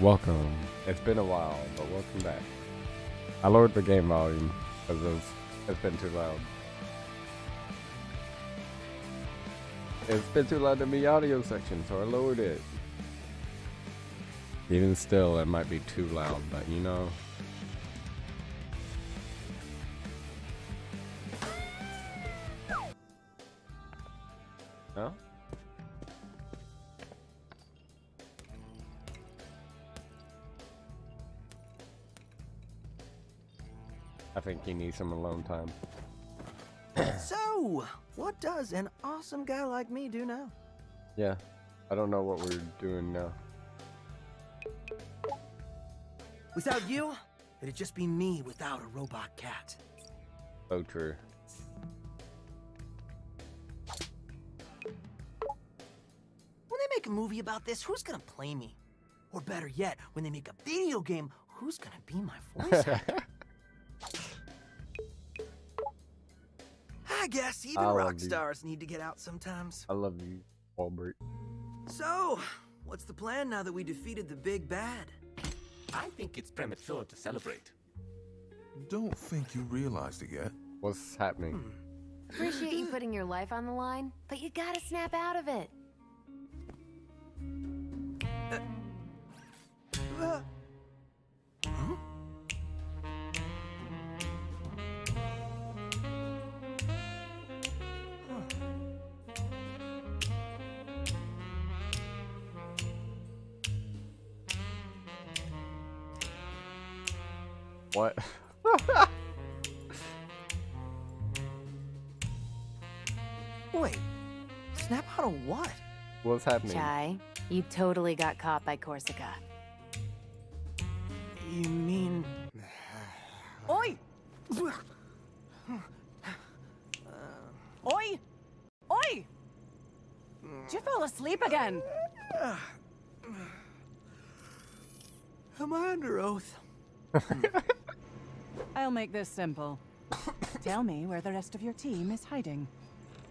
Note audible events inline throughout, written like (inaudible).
Welcome. It's been a while, but welcome back. I lowered the game volume because it it's been too loud. It's been too loud in the audio section, so I lowered it. Even still, it might be too loud, but you know. Think he needs some alone time. (coughs) so, what does an awesome guy like me do now? Yeah, I don't know what we're doing now. Without you, it'd just be me without a robot cat. So true. When they make a movie about this, who's gonna play me? Or better yet, when they make a video game, who's gonna be my (laughs) voice actor? I guess even I rock love you. stars need to get out sometimes. I love you, Albert. So, what's the plan now that we defeated the big bad? I think it's premature to celebrate. Don't think you realized it yet. What's happening? Appreciate you putting your life on the line, but you gotta snap out of it. What? Wait, snap out of what? What's happening? Chai, you totally got caught by Korsica. You mean... Oi! Oi! Oi! Did you fall asleep again? Am I under oath? (laughs) I'll make this simple. (coughs) Tell me where the rest of your team is hiding.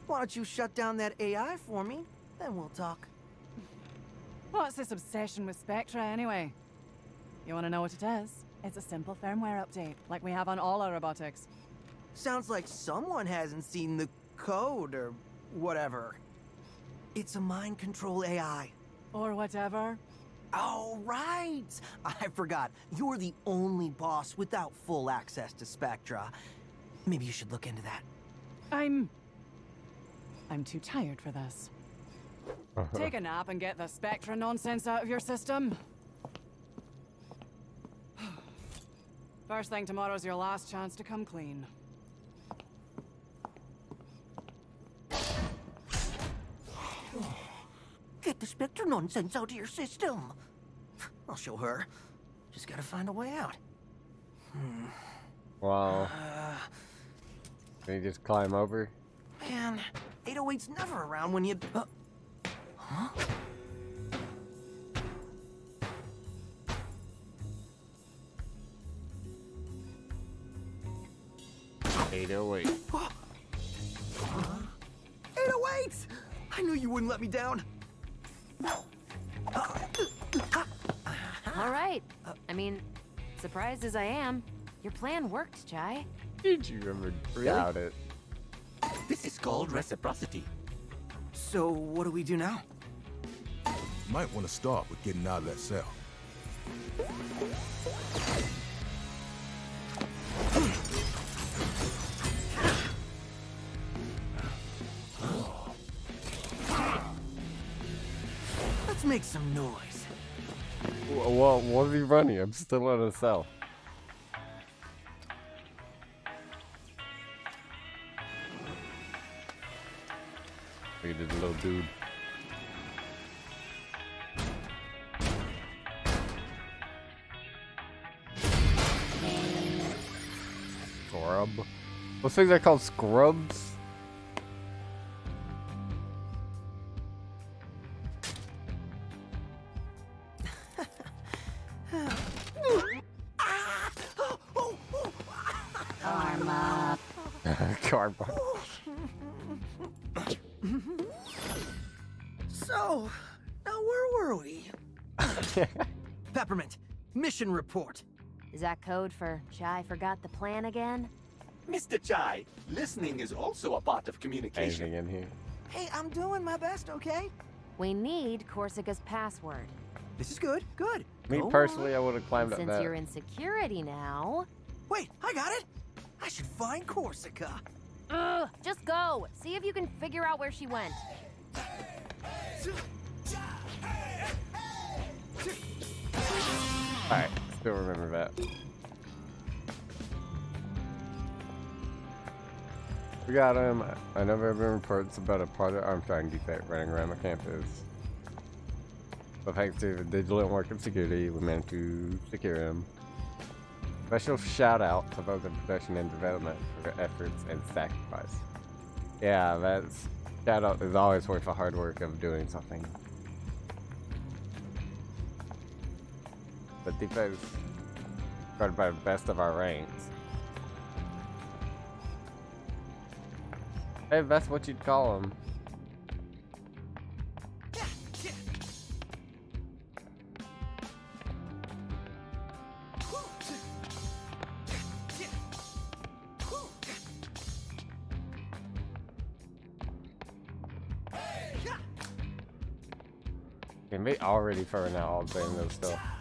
Why don't you shut down that AI for me? Then we'll talk. What's this obsession with Spectra anyway? You want to know what it is? It's a simple firmware update, like we have on all our robotics. Sounds like someone hasn't seen the code or whatever. It's a mind control AI. Or whatever. Oh, right! I forgot. You're the only boss without full access to Spectra. Maybe you should look into that. I'm... I'm too tired for this. Uh-huh. Take a nap and get the Spectra nonsense out of your system. (sighs) First thing tomorrow's your last chance to come clean. Nonsense out of your system. I'll show her. Just gotta find a way out. Wow. Uh, Can you just climb over? man, 808's never around when you... Uh, huh? Eight oh eight. (gasps) 808! I knew you wouldn't let me down. All right. I mean, surprised as I am, your plan worked, Chai. Did you ever doubt it? This is called reciprocity. So, what do we do now? You might want to start with getting out of that cell. Some noise. What is he running? I'm still in a cell. This little dude. Scrub. Those things are called scrubs? Mission report. Is that code for Chai forgot the plan again? Mr. Chai, listening is also a part of communication. Anything in here? Hey, I'm doing my best, okay? We need Korsica's password. This is good, good. Me Go personally, on. I would have climbed up Since that. you're in security now. Wait, I got it. I should find Korsica. Ugh, just go. See if you can figure out where she went. (laughs) Alright, still remember that. We got him. I never been reports about a Project Armstrong defect running around the campus. But thanks to the digital work of security, we managed to secure him. Special shout out to both the production and development for their efforts and sacrifice. Yeah, that's shout out is always worth the hard work of doing something. The defense guarded by the best of our ranks. Hey, that's what you'd call them. They already throwing out all the those stuff.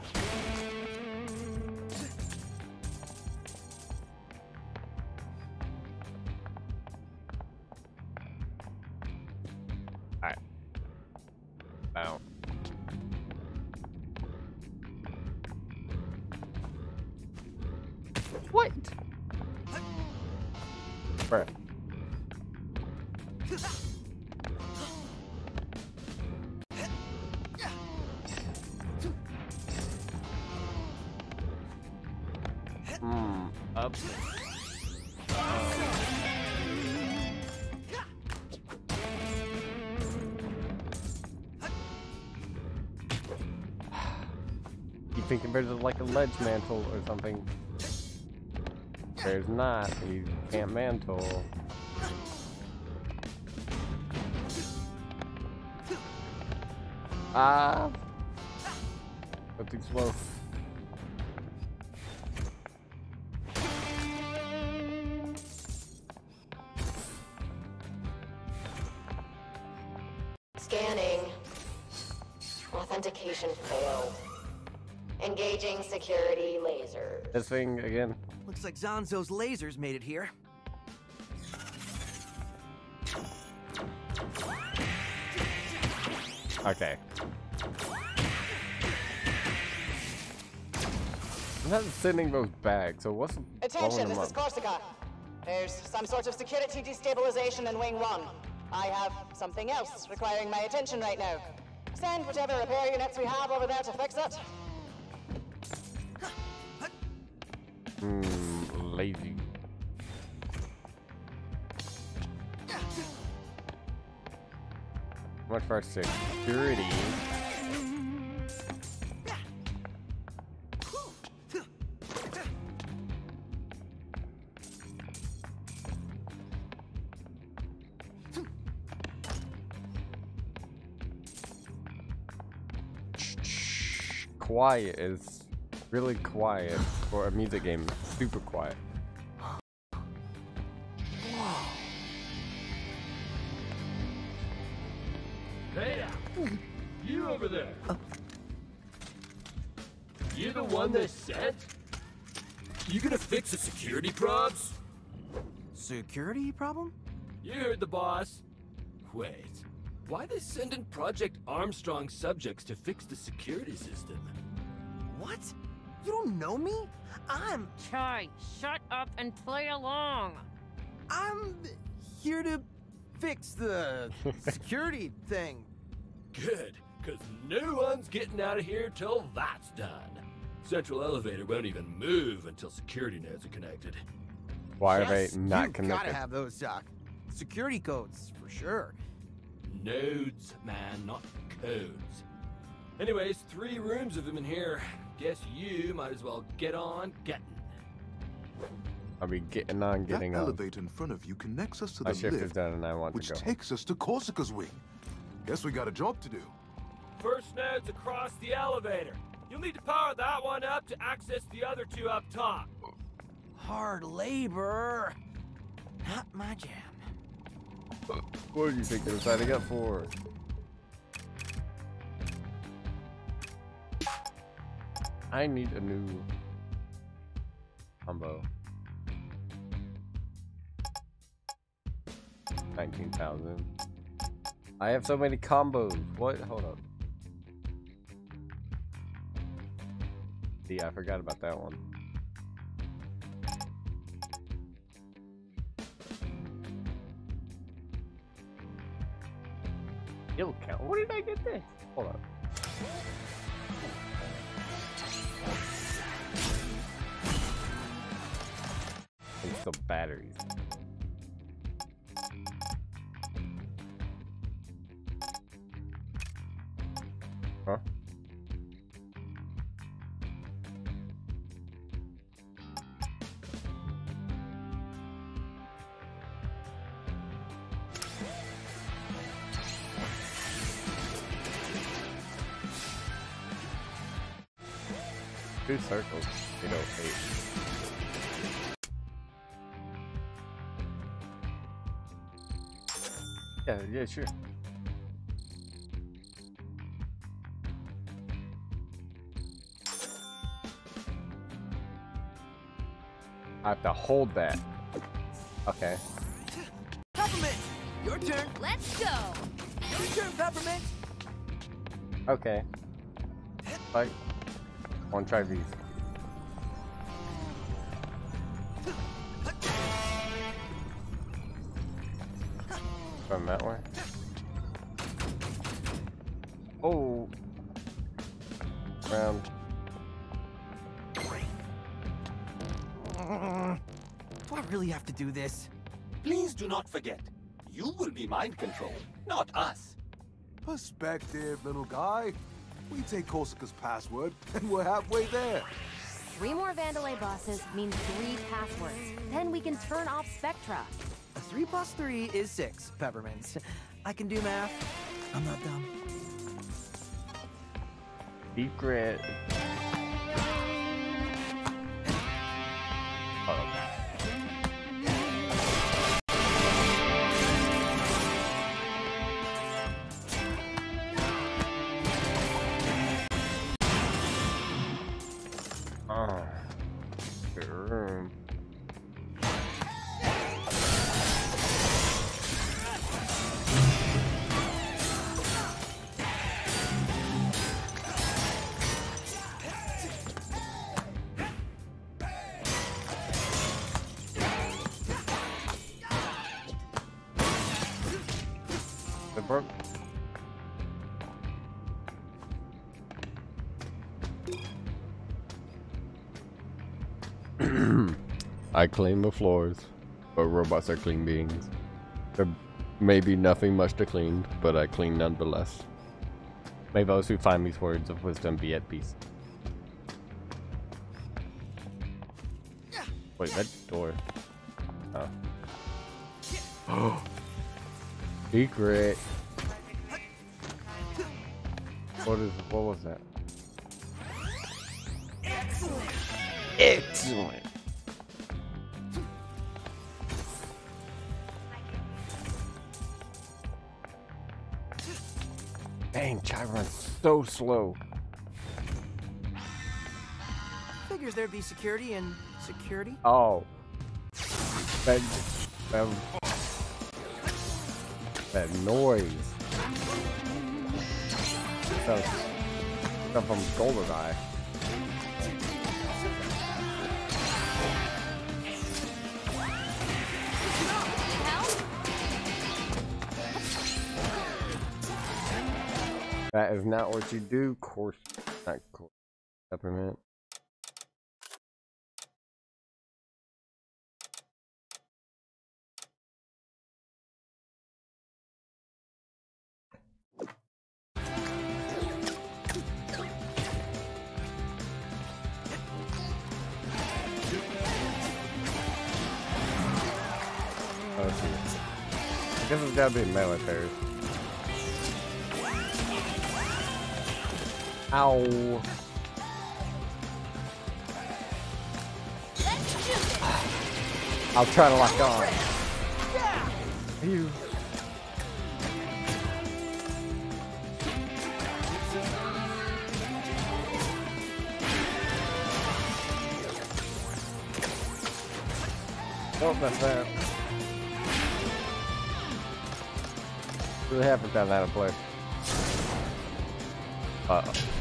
Like a ledge mantle or something? There's not. You can't mantle. Ah. That too slow. This thing again. Looks like Zanzo's lasers made it here. Okay. I'm not sending those back, so what's blowing Attention, this up? is Korsica. There's some sort of security destabilization in Wing 1. I have something else requiring my attention right now. Send whatever repair units we have over there to fix it. Hmm, lazy. Much for security. Quiet is really quiet for a music game. Super quiet. Hey, you over there. Oh. You the one they sent? You gonna fix the security probs? Security problem? You heard the boss. Wait, why they sending Project Armstrong subjects to fix the security system? What? You don't know me? I'm Chai, shut up and play along. I'm here to fix the (laughs) security thing. Good, cause no one's getting out of here till that's done. Central elevator won't even move until security nodes are connected. Why yes, are they not you connected? gotta have those, Doc. Security codes, for sure. Nodes, man, not codes. Anyways, three rooms of them in here. Guess you might as well get on getting. I'll be getting on, That getting on. elevator in front of you connects us to My the lift, done and I want which to go. takes us to Korsica's wing. Guess we got a job to do. First node's across the elevator. You'll need to power that one up to access the other two up top. Hard labor. Not my jam. What do you think they're signing up for? I need a new combo. 19,000. I have so many combos. What? Hold up. See, I forgot about that one. Kill count. Where did I get this? Hold up. The batteries. Yeah, yeah, sure. I have to hold that. Okay. Peppermint! Your turn! Let's go! Your turn, Peppermint! Okay. Like, want to try these. From that way. Oh. Round. Do I really have to do this? Please do not forget, you will be mind controlled, not us. Perspective, little guy. We take Korsica's password, and we're halfway there. Three more Vandelay bosses mean three passwords. Then we can turn off Spectra. A three plus three is six, Peppermint. I can do math. I'm not dumb. Secret. Oh. (clears throat) I clean the floors, but robots are clean beings. There may be nothing much to clean, but I clean nonetheless. May those who find these words of wisdom be at peace. Wait, that door. Oh. (gasps) Secret. What is? What was that? Excellent. Dang, Chiron's so slow. Figures there'd be security and security. Oh. That, that, that noise. Sounds stuff from Goldeneye. That is not what you do, course. Not course. Peppermint. Oh, let's. I guess it's gotta be melee Ow. I'll try to lock on. You Don't mess that. Really haven't done that in play. Uh -oh.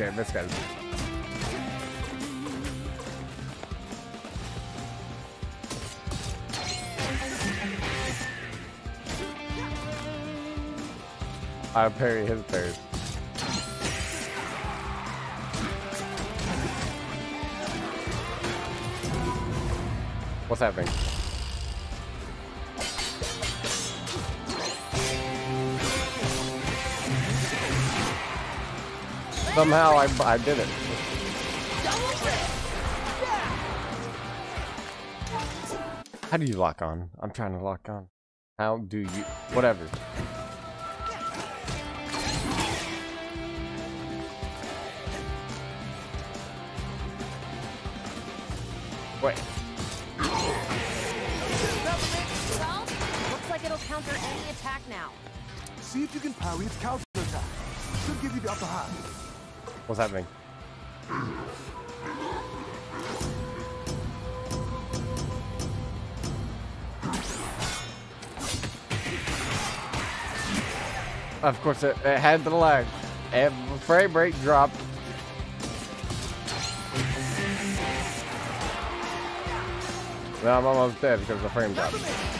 Okay, guy's. I parry his parry. What's happening? Somehow I, I did it. How do you lock on? I'm trying to lock on. How do you? Whatever. Wait. Looks like it'll counter any attack now. See if you can parry its counter attack. Should give you the upper hand. What's happening? Of course, it, it had the lag. Every frame rate dropped. Now I'm almost dead because the frame dropped.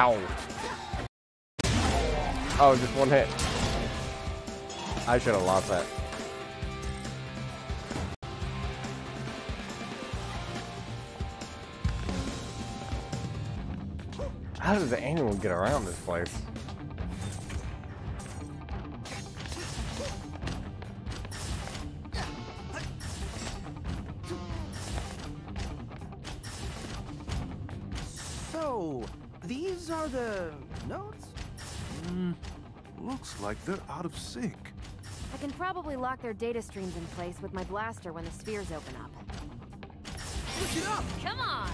Ow. Oh, just one hit. I should have lost that. How does anyone get around this place? Like they're out of sync. I can probably lock their data streams in place with my blaster when the spheres open up. Switch it up! Come on!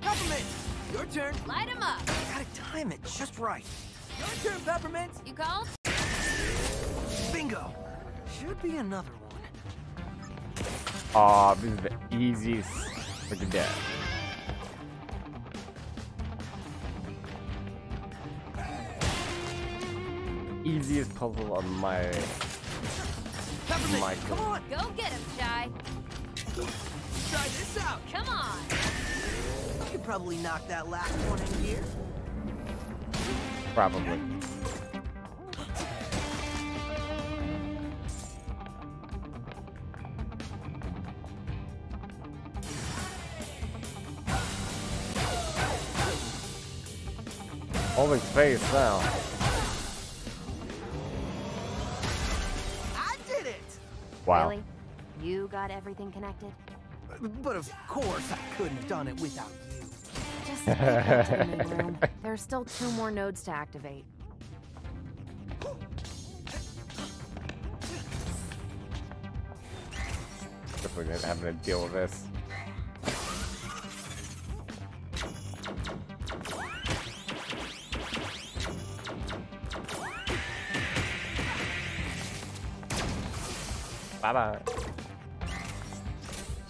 Peppermint! Your turn! Light 'em up! Gotta time it just right. Your turn, Peppermint! You called? Bingo! Should be another one. Aw, this is the easiest. Look at Easiest puzzle on my Peppermint, my come on! Go get him, Chai! Try this out! Come on! You could probably knock that last one in here. probably. Holding space now. Wow. Really? You got everything connected? But of course I couldn't have done it without you. Just get back to the main room. There's still two more nodes to activate. If we to deal with this. I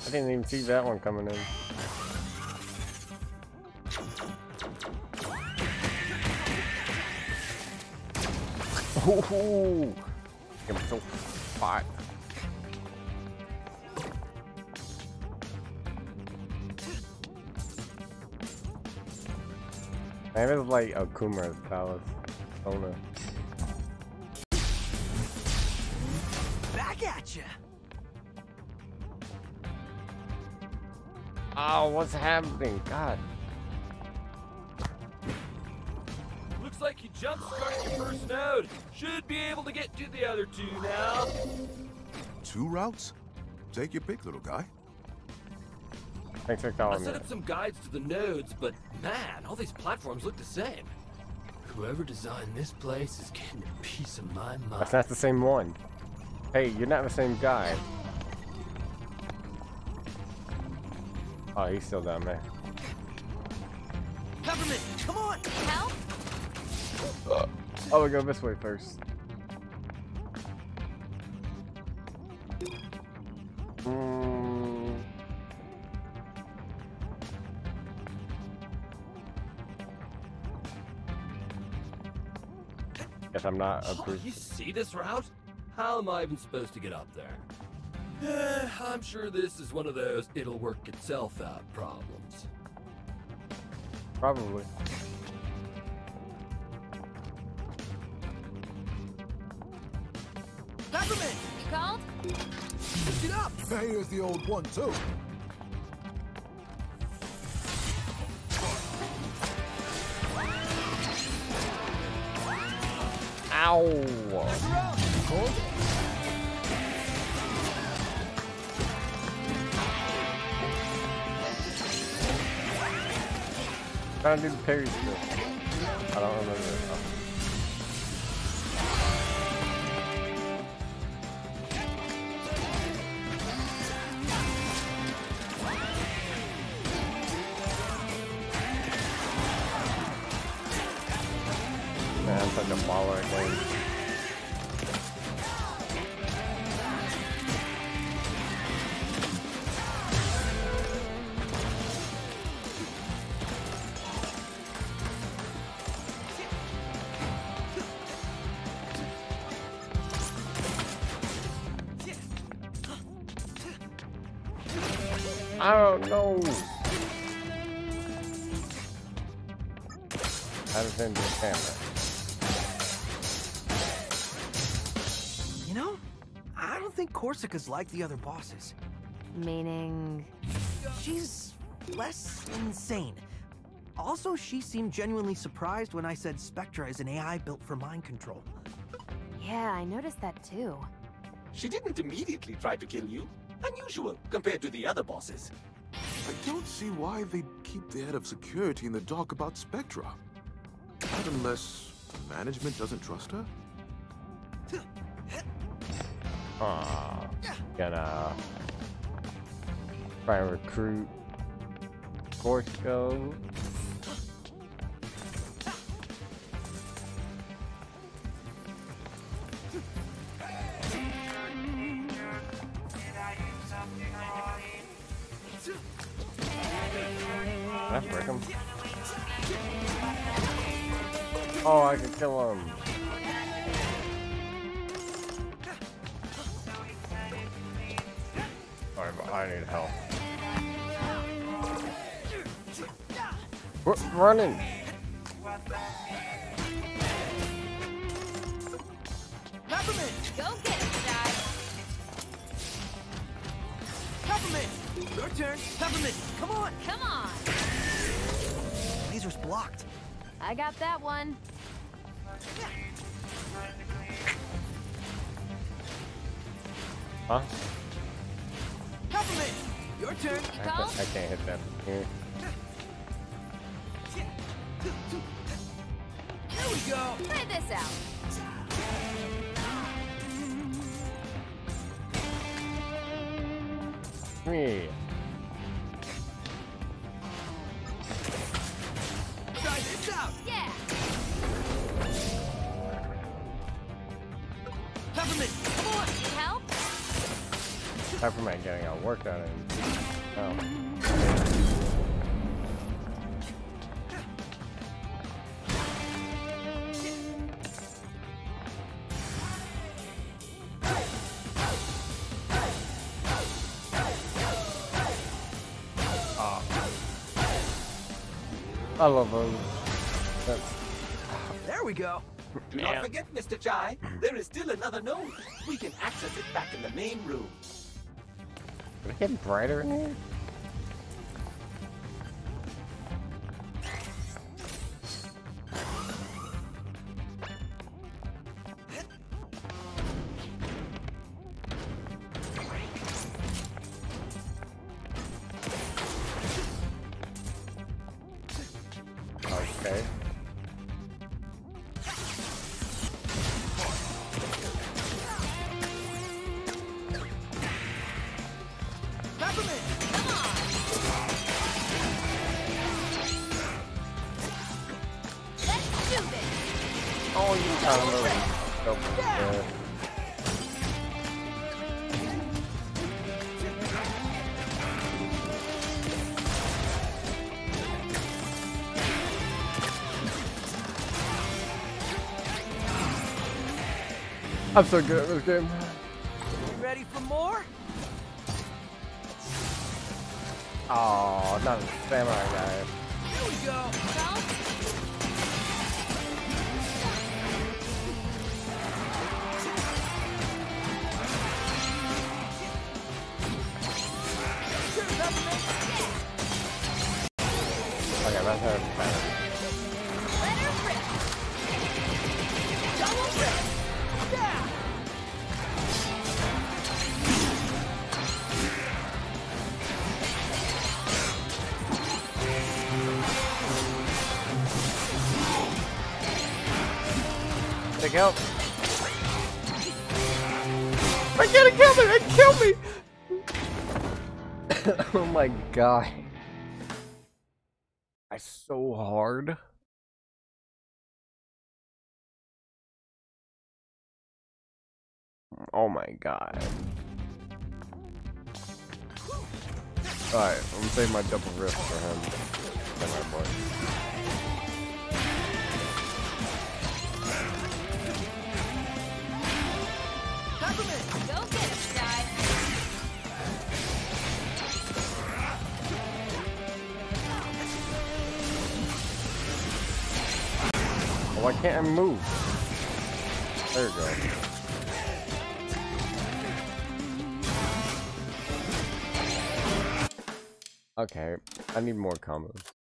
didn't even see that one coming in. Ooh, I'm so hot. Maybe it's like Akuma's palace. Ona. What's happening? God. Looks like you jump started your first node. Should be able to get to the other two now. Two routes? Take your pick, little guy. Thanks for I calling me. set up some guides to the nodes, but man, all these platforms look the same. Whoever designed this place is getting a piece of my mind. That's not the same one. Hey, you're not the same guy. Oh, he's still down there. Peppermint, come on. Help? Oh, we go this way first. Mm. Guess I'm not Oh, you see this route? How am I even supposed to get up there? Eh, (sighs) I'm sure this is one of those it'll work itself out problems. Probably. Peppermint, You called? lift it up. Here's the old one, too. Ow! Trying to do the parry still. I don't remember. it. Man, I'm such a baller at to turn to the camera. You know, I don't think Korsica's like the other bosses. Meaning. She's less insane. Also, she seemed genuinely surprised when I said Spectra is an AI built for mind control. Yeah, I noticed that too. She didn't immediately try to kill you. Unusual compared to the other bosses. I don't see why they'd keep the head of security in the dark about Spectra. Unless management doesn't trust her? Aw, gonna try and recruit Korsica. Oh, I can kill him. Sorry, but I need help. We're running. Peppermint! Go get it, Chai. Peppermint! Your turn. Peppermint, come on! Come on. Laser's blocked. I got that one. Huh? Peppermint! Your turn. I can't, I can't hit that. Here. Here we go. Try this out. Me. Work done. And, oh. Ah. I love those. That's There we go. Don't forget, Mr. Chai, there is still another node. We can access it back in the main room. Is it getting brighter in here? I'm so good at this game. You ready for more? Oh, not a samurai guy. Here we go. Okay, that's how Help. I gotta kill me! They kill me! oh my god. I so hard. Oh my god. Alright, I'm gonna save my double wrist for him. Oh, can't I move? There you go. Okay, I need more combos.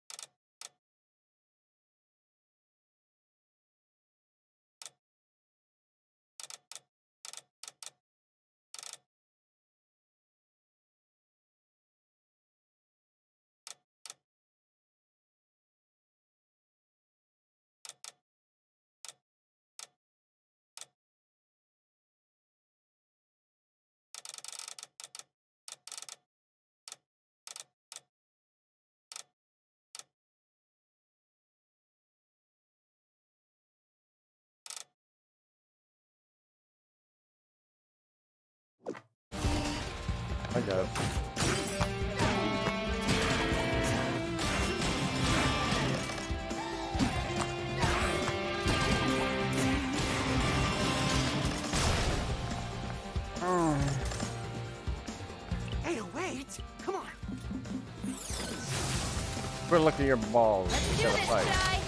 I got it. Hey, wait. Come on. Quit looking at your balls. Let's You gotta this, fight.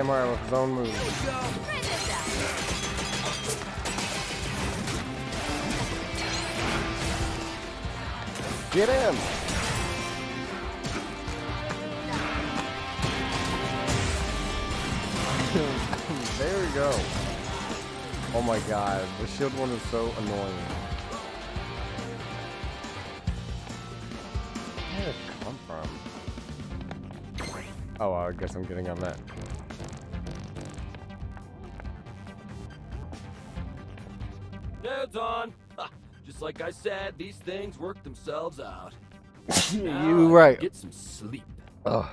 Neymar with his own move. Get in! (laughs) there we go. Oh my god, the shield one is so annoying. Where did it come from? Oh, I guess I'm getting on that. Things work themselves out. (laughs) You I right. Get some sleep. Ugh.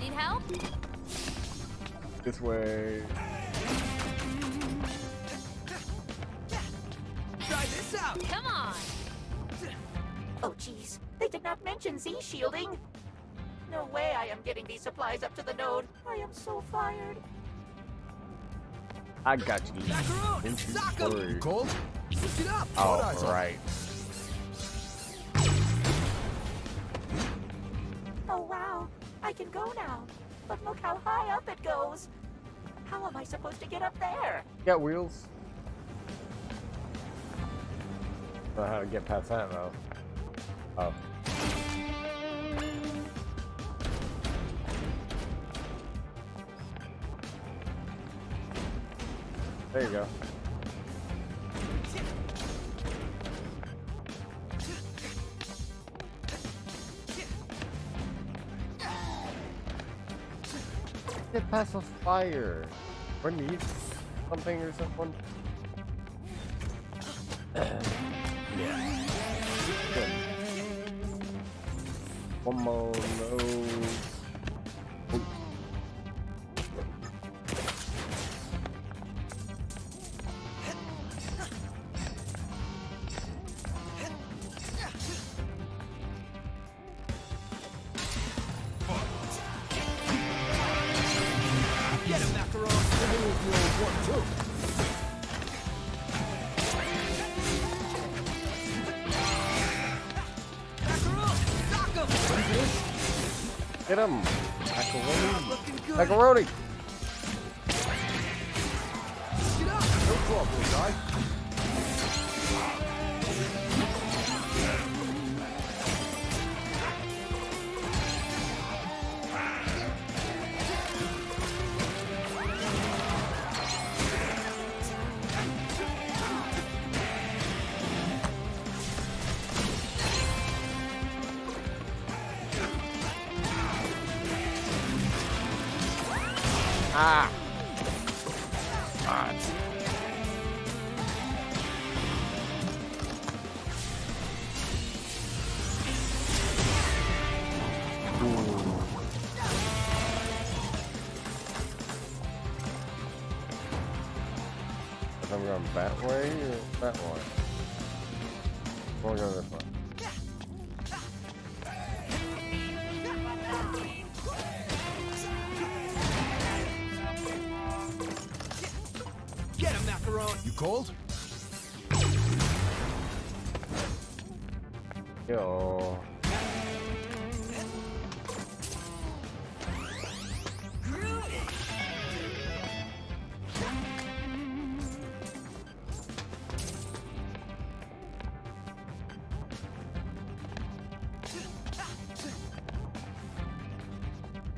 Need help? This way. Try this out! Come on. Oh, jeez. They did not mention Z shielding. No way I am getting these supplies up to the node. I am so fired. I got you. Macaron! Don't you Sock 'em! worry. Cold? Switch it up! Oh, right. Oh, wow. I can go now. But look how high up it goes. How am I supposed to get up there? Got wheels. Don't know how to get past that though. Oh. There you go. Get past the fire. Or need something or someone. Get him! Macaroni! Macaroni! It up! No problem, guy.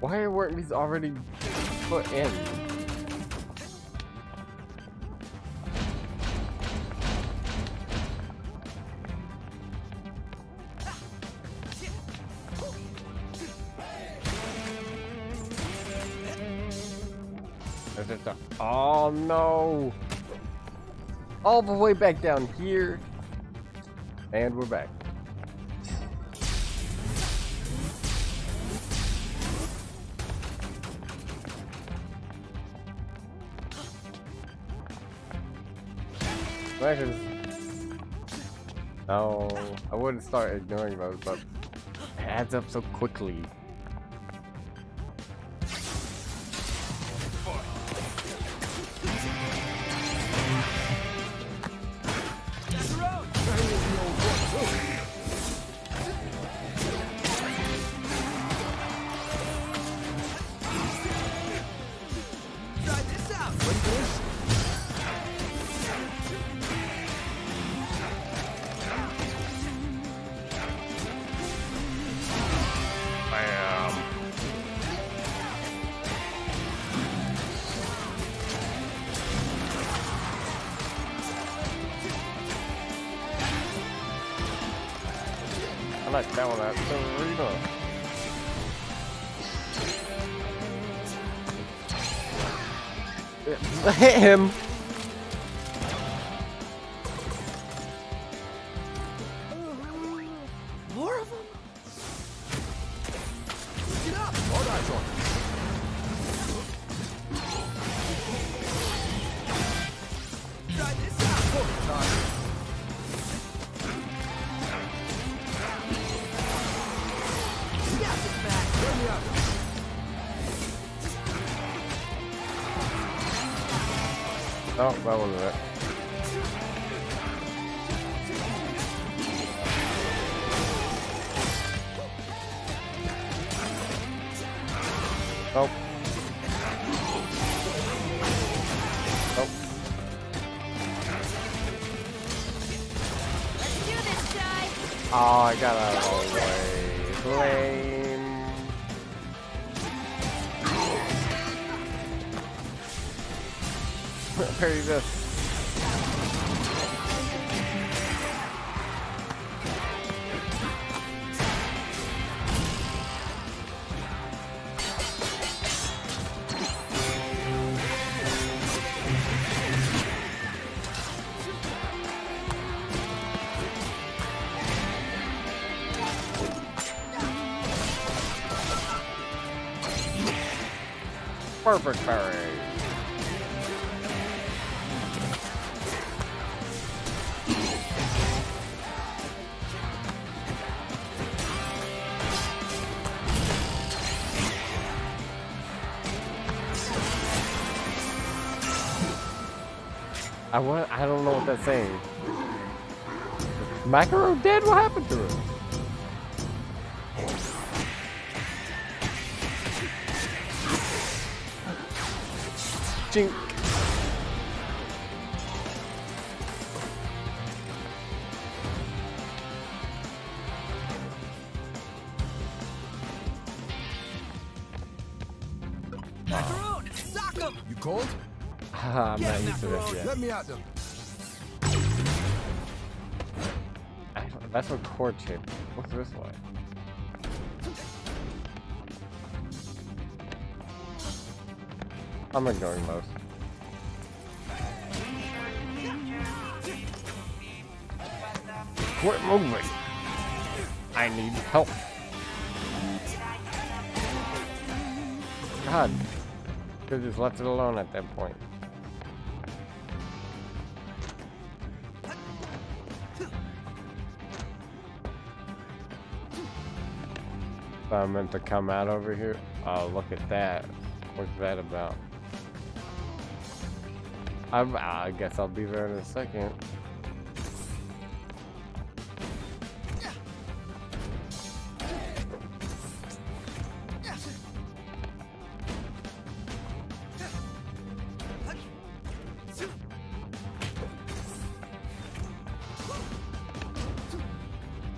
Why weren't these already put in? Oh no! All the way back down here. And we're back. Is... No, I wouldn't start ignoring those, but it adds up so quickly. I like that one. That's Serena. (laughs) Hit him. Perfect parry. I want, I don't know what that's saying. Macaro dead? What happened to him? Jink. Macaron! Sock him! You cold? Haha, I'm not used to this yet. Let me out them. I That's what core chip. What's this way? I'm ignoring those. Quit moving. I need help. God. Could've just left it alone at that point. I meant to come out over here. Oh, look at that. What's that about? I'm, I guess I'll be there in a second.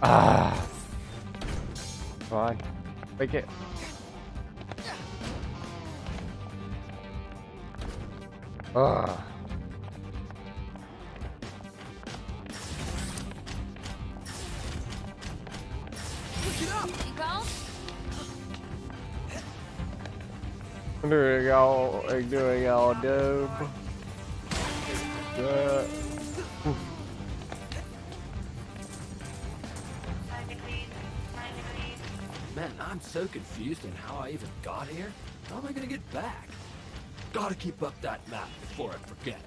Ah. Fine. Take it. Confused in how I even got here. How am I gonna get back? Gotta keep up that map before I forget.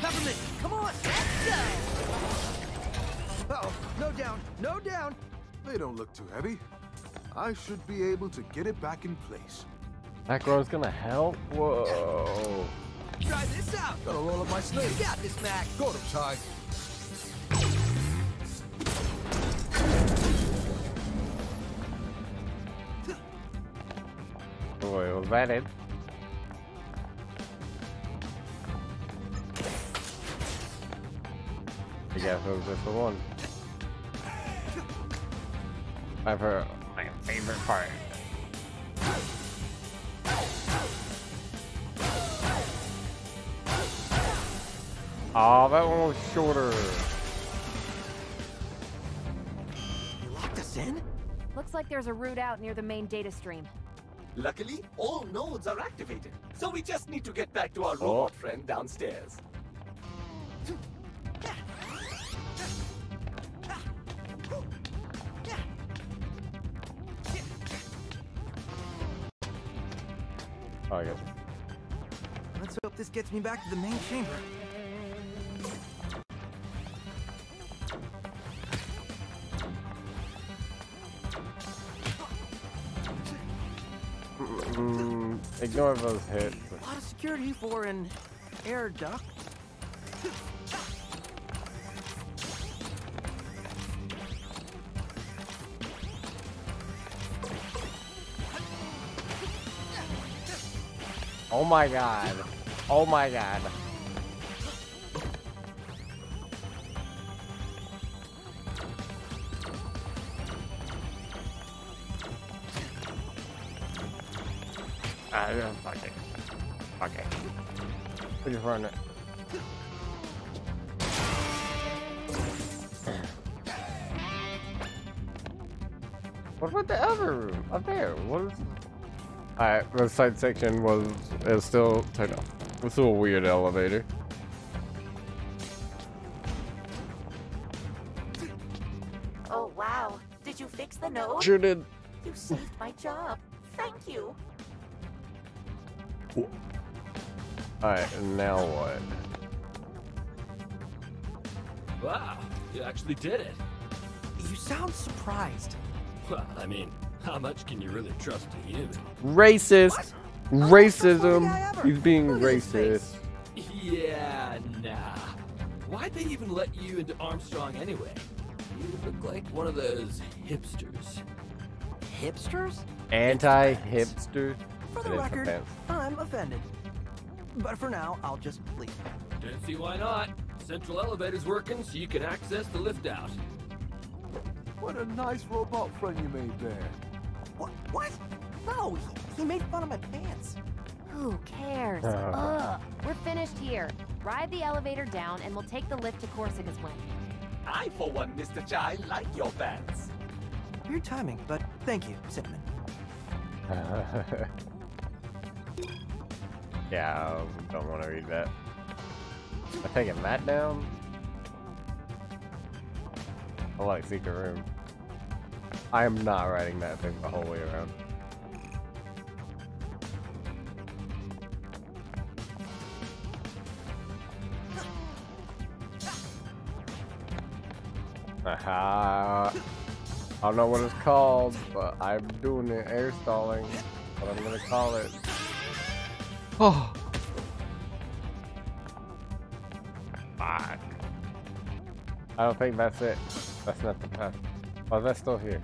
Peppermint, come on! Let's go! Uh-oh, no down, no down! They don't look too heavy. I should be able to get it back in place. Macro's gonna help? Whoa. Try this out! Gotta roll up my sleeve. You got this, Mac! Go to Ty. Boy, was that it? I guess it was just the one. I've heard my favorite part. Oh, that one was shorter. You locked us in? Looks like there's a route out near the main data stream. Luckily, all nodes are activated, so we just need to get back to our Oh. robot friend downstairs. Oh, I guess. Let's hope this gets me back to the main chamber. Ignore those hits. A lot of security for an air duct. Oh my god. Oh my god. Run it. What about the other room? Up there. What is Alright, the side section was is still turned off. It's still a weird elevator. Oh, wow. Did you fix the node? Sure did. You saved my job. Thank you. Alright, now what? Wow, you actually did it. You sound surprised. Well, I mean, how much can you really trust a human? Racist! Racism! He's being Look racist. Yeah, nah. Why'd they even let you into Armstrong anyway? You look like one of those hipsters. Hipsters? Anti-hipster. For the record, offense. I'm offended. But for now, I'll just leave. Don't see why not. Central elevator's working so you can access the lift out. What a nice robot friend you made there. What? What? No, he, he made fun of my pants. Who cares? Uh. Ugh. We're finished here. Ride the elevator down and we'll take the lift to Korsica's wing. I, for one, Mr. Chai, like your pants. Weird timing, but thank you, Cinnamon. (laughs) yeah, I don't want to read that. I'm taking that down. I like secret room. I am not writing that thing the whole way around. Aha. I don't know what it's called, but I'm doing it air stalling. What I'm gonna call it. Oh. Fuck. I don't think that's it. That's not the path. Oh, that's still here.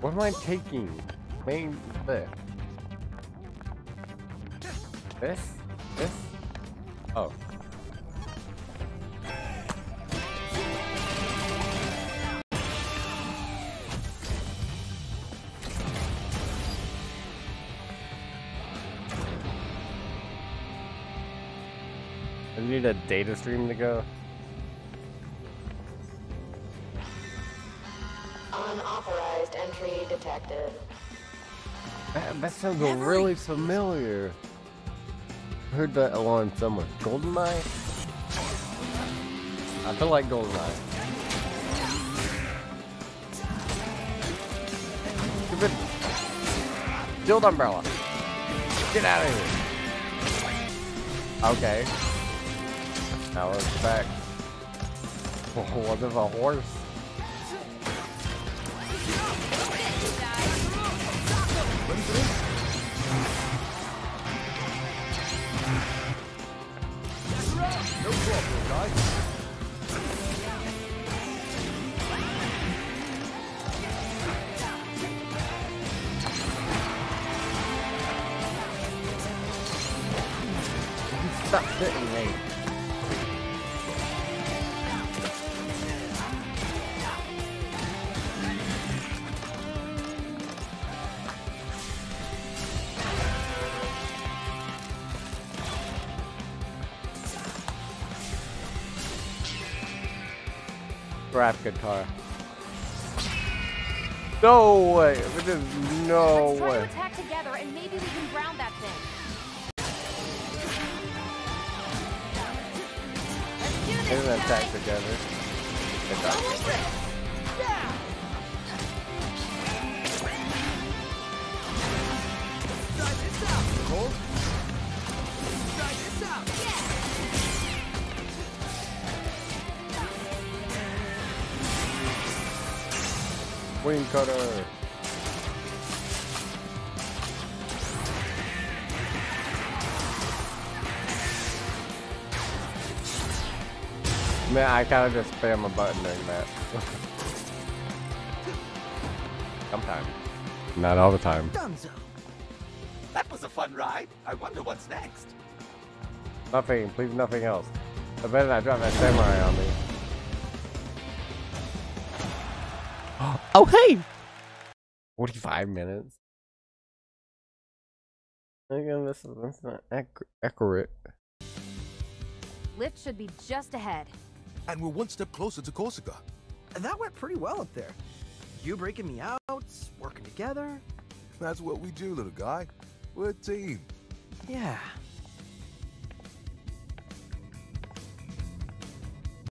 What am I taking? Main this. This? This? Oh. I need a data stream to go. Unauthorized entry detected. That, that sounds really familiar. Heard that alarm somewhere. Goldeneye? I feel like Goldeneye. Stupid. Shield umbrella. Get out of here. Okay. Now it's back. (laughs) What if a horse? Guitar. No way! There's no Let's try to attack together and maybe we can ground that thing. They're gonna attack together. Attack. Wing cutter. Man, I kind of just spam a button during that. (laughs) Sometimes. Not all the time. Dunzo. That was a fun ride. I wonder what's next. Nothing, please nothing else. I better not drop that samurai on me. Oh, hey! 45 minutes. Again, this is that's not acc- accurate. Lift should be just ahead. And we're one step closer to Korsica. And that went pretty well up there. You breaking me out, working together. That's what we do, little guy. We're a team. Yeah,